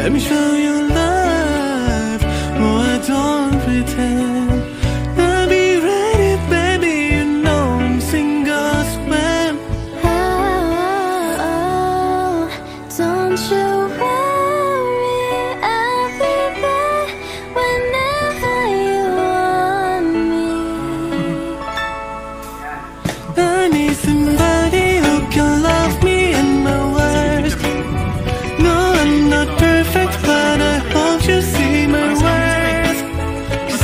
Let me show you love. Oh, I don't pretend. I'll be ready, baby. You know I'm single swim. Oh, oh, oh, don't you worry. I'll be there whenever you want me. I need somebody.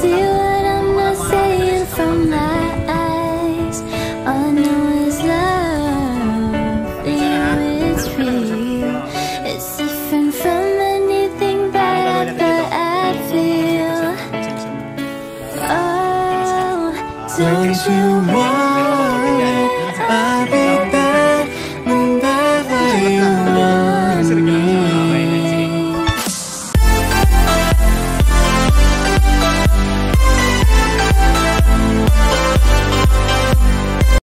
see what I'm not saying from my eyes. All I know is love, it's real. It's different from anything that I've I'd. Oh, don't you want?